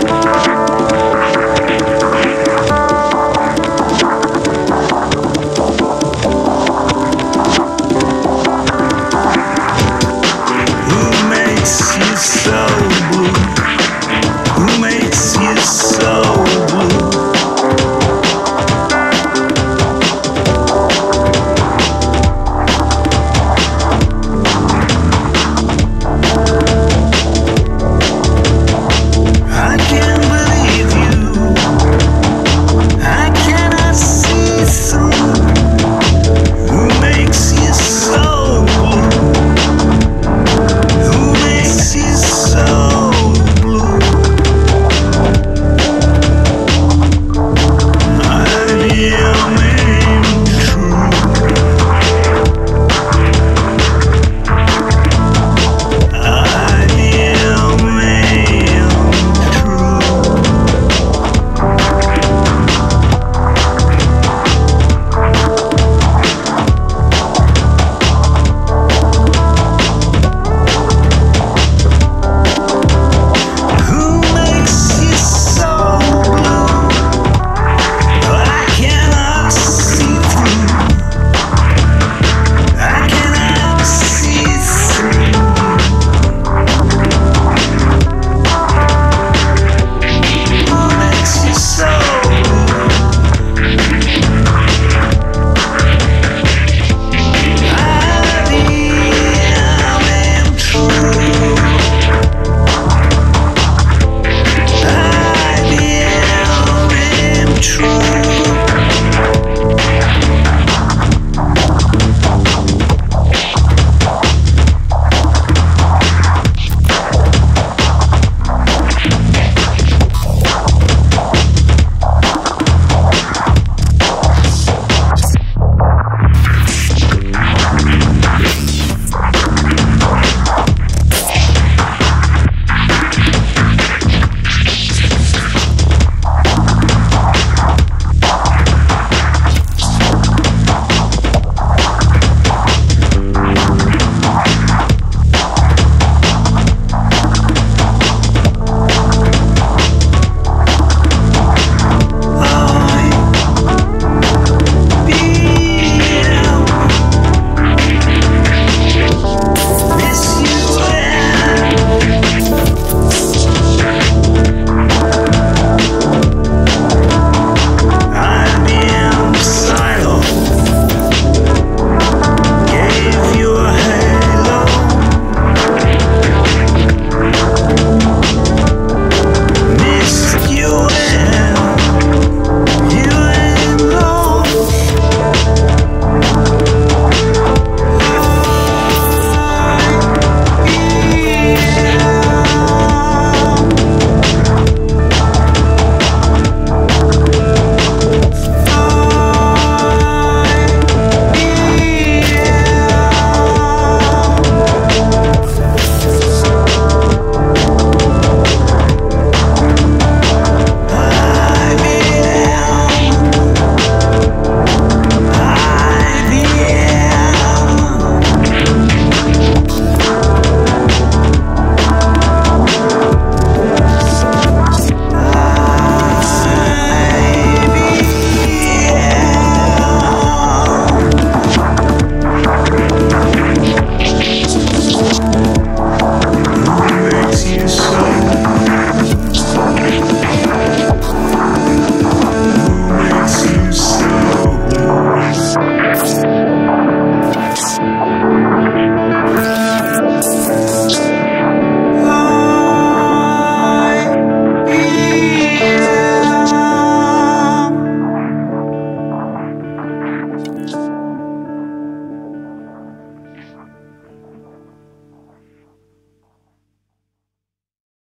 Bye.